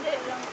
Hindi lang.